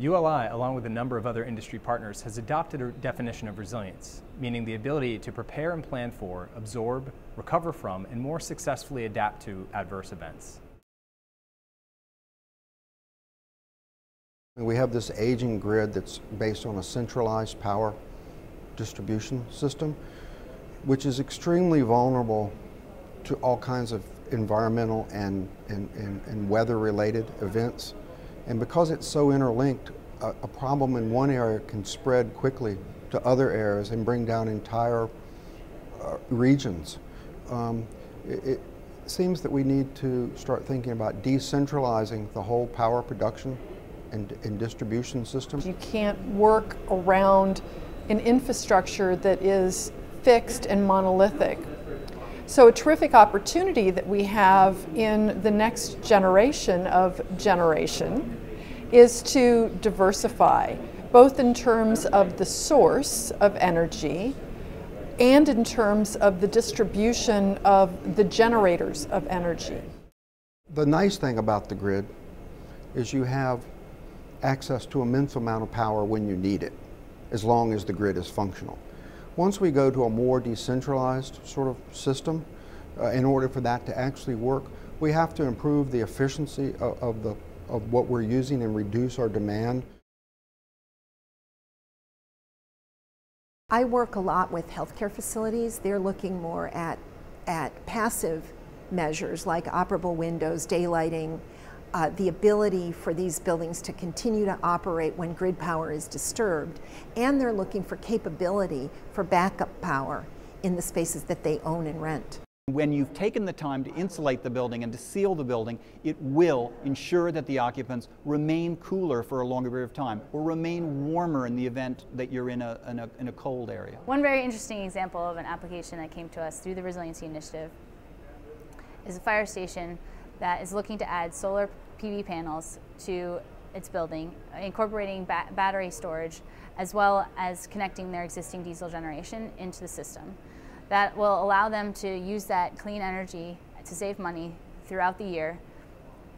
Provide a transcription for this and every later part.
ULI, along with a number of other industry partners, has adopted a definition of resilience, meaning the ability to prepare and plan for, absorb, recover from, and more successfully adapt to adverse events. We have this aging grid that's based on a centralized power distribution system, which is extremely vulnerable to all kinds of environmental and, and, and, and weather-related events. And because it's so interlinked, a, a, problem in one area can spread quickly to other areas and bring down entire uh, regions. Um, it, it seems that we need to start thinking about decentralizing the whole power production and, and distribution system. You can't work around an infrastructure that is fixed and monolithic. So a terrific opportunity that we have in the next generation of generation is to diversify, both in terms of the source of energy and in terms of the distribution of the generators of energy. The nice thing about the grid is you have access to immense amount of power when you need it, as long as the grid is functional. Once we go to a more decentralized sort of system, uh, in order for that to actually work, we have to improve the efficiency of, of, the, of what we're using and reduce our demand. I work a lot with healthcare facilities. They're looking more at, at passive measures like operable windows, daylighting, uh, the ability for these buildings to continue to operate when grid power is disturbed, and they're looking for capability for backup power in the spaces that they own and rent. When you've taken the time to insulate the building and to seal the building, it will ensure that the occupants remain cooler for a longer period of time or remain warmer in the event that you're in a, in a, in a cold area. One very interesting example of an application that came to us through the Resiliency Initiative is a fire station that is looking to add solar PV panels to its building, incorporating ba battery storage, as well as connecting their existing diesel generation into the system. That will allow them to use that clean energy to save money throughout the year,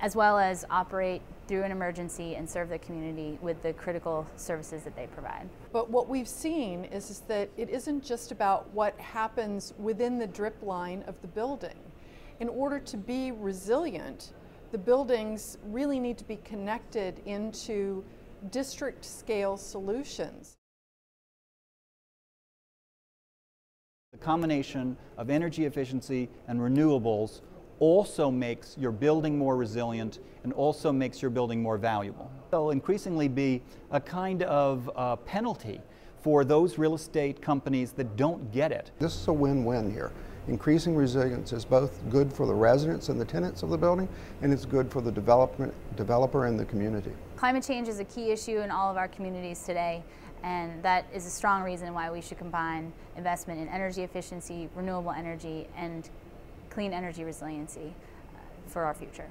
as well as operate through an emergency and serve the community with the critical services that they provide. But what we've seen is, is that it isn't just about what happens within the drip line of the building in order to be resilient, the buildings really need to be connected into district scale solutions. The combination of energy efficiency and renewables also makes your building more resilient and also makes your building more valuable. It'll increasingly be a kind of uh, penalty for those real estate companies that don't get it. This is a win-win here. Increasing resilience is both good for the residents and the tenants of the building, and it's good for the development, developer and the community. Climate change is a key issue in all of our communities today, and that is a strong reason why we should combine investment in energy efficiency, renewable energy, and clean energy resiliency uh, for our future.